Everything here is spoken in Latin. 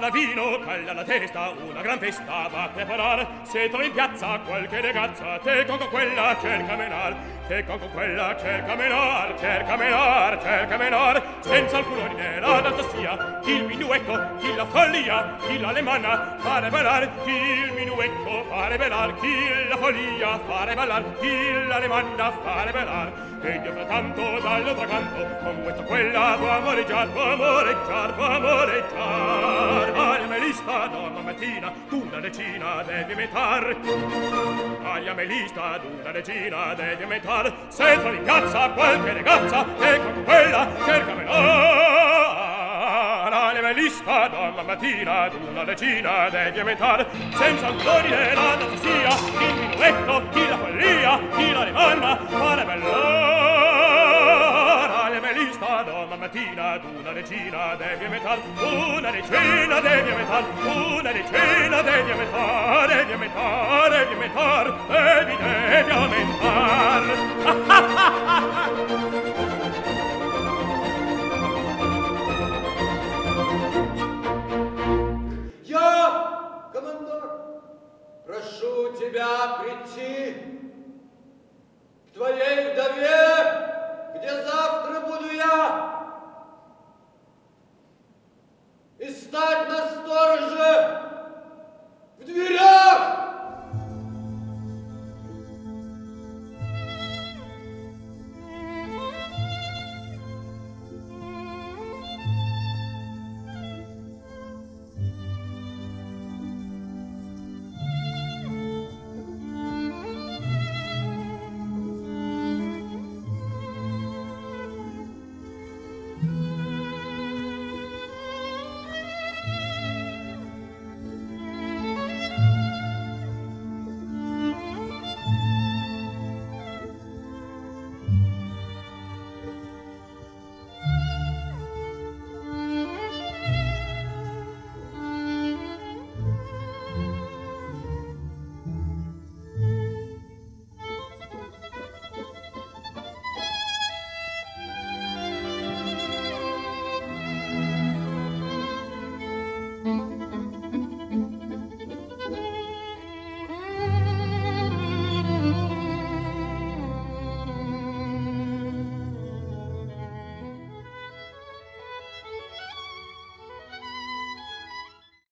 Pan vino, calla la testa, una gran festa va a preparar. Se trovi in piazza qualche ragazza, te con quella cerca menar, te con quella cerca menar, cerca menar, cerca menar, senza alcun ordine la danza sia, il minuetto, chi la follia, chi l'alemana, fare ballar, chi il minuetto, fare ballar, chi la follia, fare ballar, chi l'alemana, fare ballar, E io frattanto dall'altro canto, con questa quella può amoreggiar, può amoreggiar, può amoreggiar norma mattina una decina devi mettar tagliame lista d'una decina devi metar. se trovi in piazza qualche ragazza ecco con quella cercamela tagliame lista norma mattina d'una decina devi metar. senza odori della fantasia il minuetto chi la follia chi lista donna mattina d'una decina devi metal una decina devi metal una decina devi metal devi metal devi metal devi devi aumentar Я, командор, прошу тебя прийти к твоей вдове